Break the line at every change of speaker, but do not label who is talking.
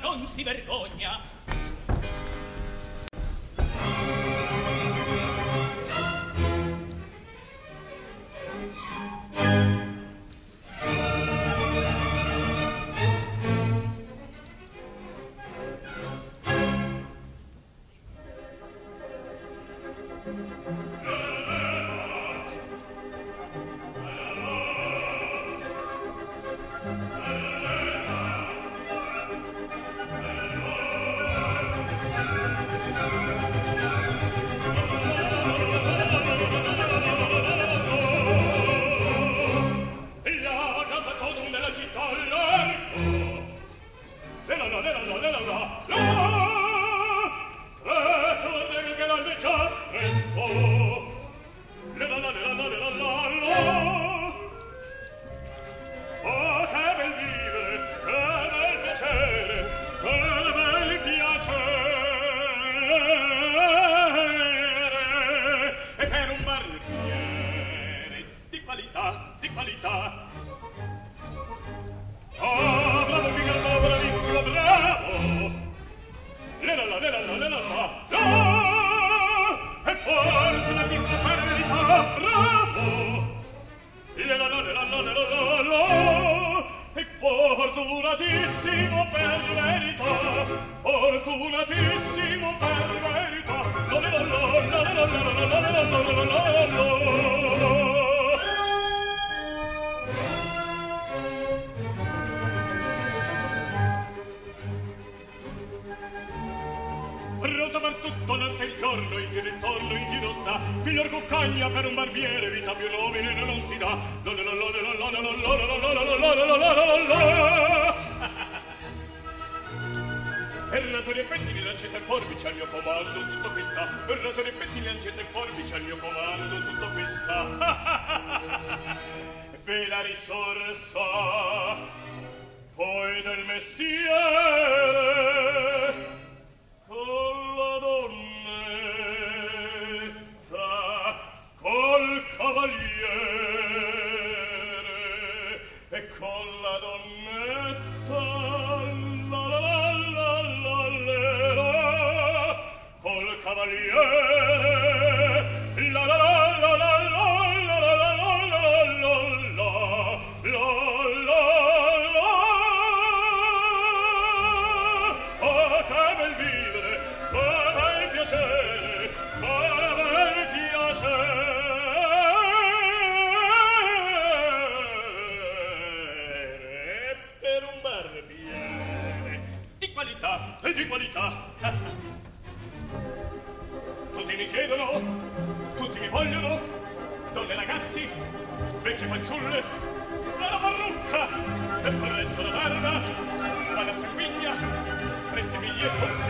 non si vergogna qualità. Oh, bravo Figaro, bravissimo, bravo! Le la la la la la la la! No! È forte la verità, bravo! Le la la la la la la la la! E fortunatissimo per verità, fortunatissimo per verità, la la la la la la miglior cuccagna per un barbiere vita più nobile non si dà per naso di pettini lancetta e forbici al mio comando tutto qui sta per naso di pettini lancetta e forbici al mio comando tutto qui sta ve la risorsa poi del mestiere e con la donnetta la la la la la la la e di qualità. Tutti mi chiedono, tutti mi vogliono, donne e ragazzi, vecchie fanciulle, la parrucca, e per adesso la barba, alla sanguigna, presti biglietto